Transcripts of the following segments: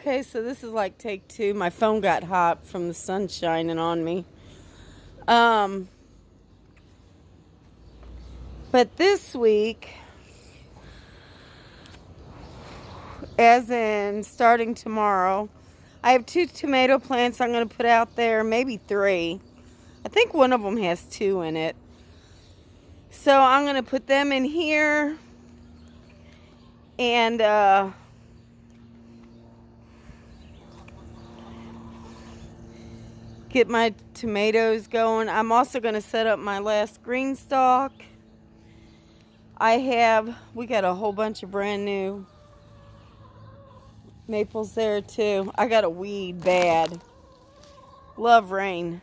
Okay, so this is like take two. My phone got hot from the sun shining on me. Um, but this week, as in starting tomorrow, I have two tomato plants I'm going to put out there, maybe three. I think one of them has two in it. So I'm going to put them in here. And, uh, get my tomatoes going. I'm also going to set up my last GreenStalk. I have, we got a whole bunch of brand new maples there too. I got a weed bad. Love rain.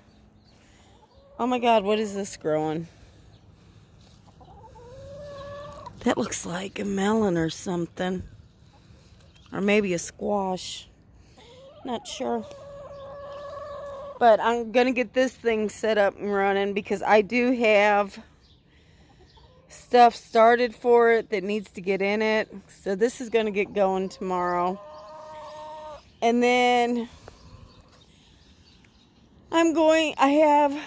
Oh my God, what is this growing? That looks like a melon or something. Or maybe a squash. Not sure. But I'm going to get this thing set up and running because I do have stuff started for it that needs to get in it. So this is going to get going tomorrow. And then I'm going, I have,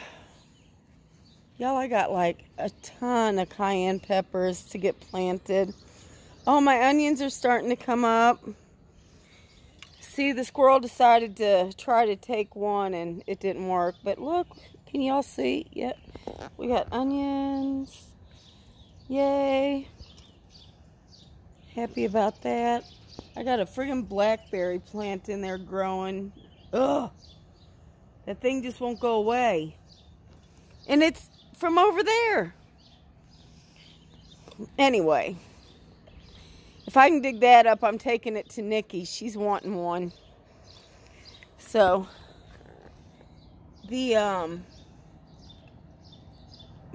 y'all, I got like a ton of cayenne peppers to get planted. Oh, my onions are starting to come up see the squirrel decided to try to take one and it didn't work. But look, can y'all see? Yep, we got onions. Yay. Happy about that. I got a friggin' blackberry plant in there growing. Ugh. That thing just won't go away. And it's from over there. Anyway, if I can dig that up, I'm taking it to Nikki. She's wanting one. So, the um,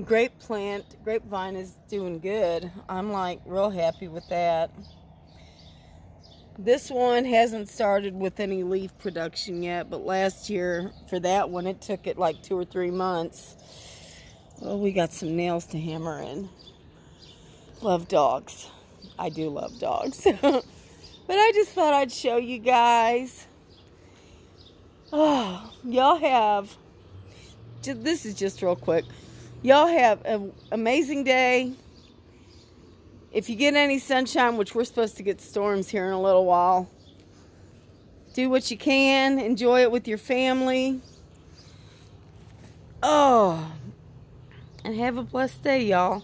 grape plant, grapevine is doing good. I'm like real happy with that. This one hasn't started with any leaf production yet, but last year for that one, it took it like two or three months. Well, we got some nails to hammer in. Love dogs. I do love dogs. but I just thought I'd show you guys. Oh, y'all have, this is just real quick. Y'all have an amazing day. If you get any sunshine, which we're supposed to get storms here in a little while, do what you can. Enjoy it with your family. Oh, and have a blessed day, y'all.